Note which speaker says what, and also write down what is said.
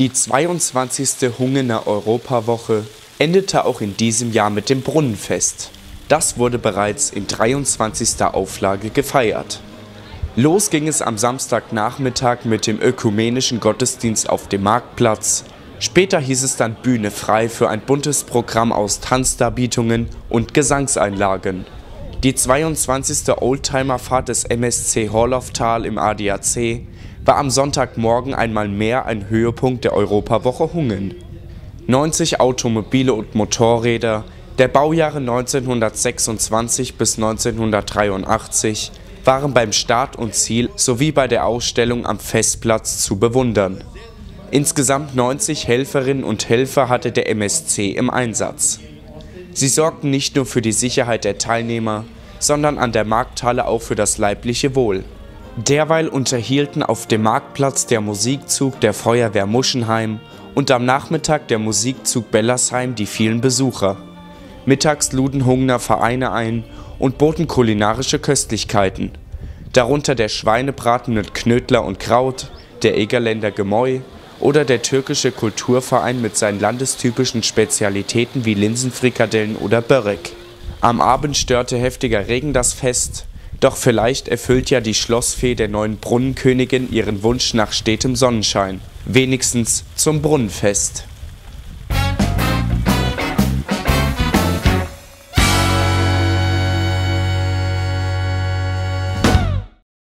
Speaker 1: Die 22. Hungener Europawoche endete auch in diesem Jahr mit dem Brunnenfest. Das wurde bereits in 23. Auflage gefeiert. Los ging es am Samstagnachmittag mit dem ökumenischen Gottesdienst auf dem Marktplatz. Später hieß es dann Bühne frei für ein buntes Programm aus Tanzdarbietungen und Gesangseinlagen. Die 22. Oldtimerfahrt des MSC Horlofftal im ADAC war am Sonntagmorgen einmal mehr ein Höhepunkt der Europawoche Hungen. 90 Automobile und Motorräder der Baujahre 1926 bis 1983 waren beim Start und Ziel sowie bei der Ausstellung am Festplatz zu bewundern. Insgesamt 90 Helferinnen und Helfer hatte der MSC im Einsatz. Sie sorgten nicht nur für die Sicherheit der Teilnehmer, sondern an der Markthalle auch für das leibliche Wohl Derweil unterhielten auf dem Marktplatz der Musikzug der Feuerwehr Muschenheim und am Nachmittag der Musikzug Bellersheim die vielen Besucher. Mittags luden Hungner Vereine ein und boten kulinarische Köstlichkeiten, darunter der Schweinebraten mit Knödler und Kraut, der Egerländer Gemäu oder der türkische Kulturverein mit seinen landestypischen Spezialitäten wie Linsenfrikadellen oder Börek. Am Abend störte heftiger Regen das Fest doch vielleicht erfüllt ja die Schlossfee der neuen Brunnenkönigin ihren Wunsch nach stetem Sonnenschein. Wenigstens zum Brunnenfest